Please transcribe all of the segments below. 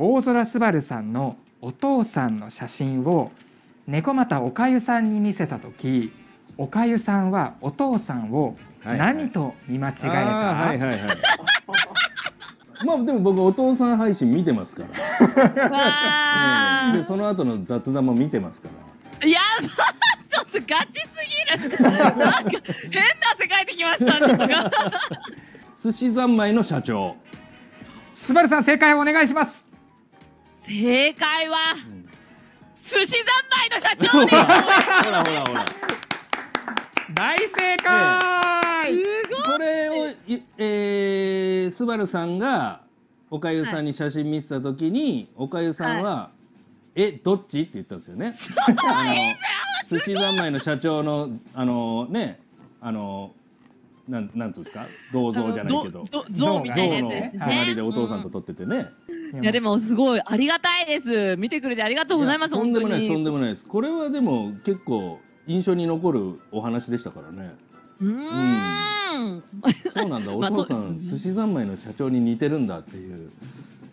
大空すばるさんのお父さんの写真を猫又おかゆさんに見せた時おかゆさんはお父さんを何と見間違えた、はいはいはい。まあでも僕お父さん配信見てますから、でその後の雑談も見てますから。いやちょっとガチすぎる。なんか変な世界できました。寿司三昧の社長。すばるさん正解をお願いします正解は、寿司三昧の社長です。ほらほらほら。大正解、これをいえー、スバルさんがおかゆさんに写真見せた時に、おかゆさんは「えどっち?」って言ったんですよね。寿司三昧の社長のあのねあのなんなんつうんですか？銅像じゃないけど。ど像みたいなやつ像ですね。の隣でお父さんと撮っててね。いやでもすごい。ありがたいです。見てくれてありがとうございますとんでもないですとん本でもないです。これはでも結構印象に残るお話でしたからね。うーん。そうなんだ。お まあ父さん寿司三昧の社長に似てるんだっていう。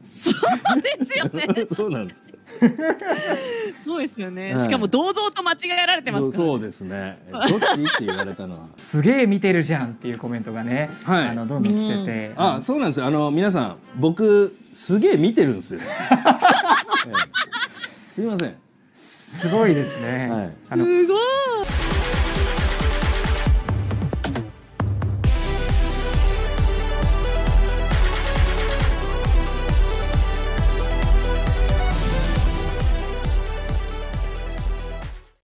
そうですよね。そうなんです。そうですよね、はい。しかも銅像と間違えられてますから。そうですね。えどっち？って言われたのは。すげえ見てるじゃんっていうコメントがね、はい。あのどんどん来てて、あ、そうなんですよ。あの皆さん、僕すげえ見てるんですよ。ええすいません。すごいですね、はいすごい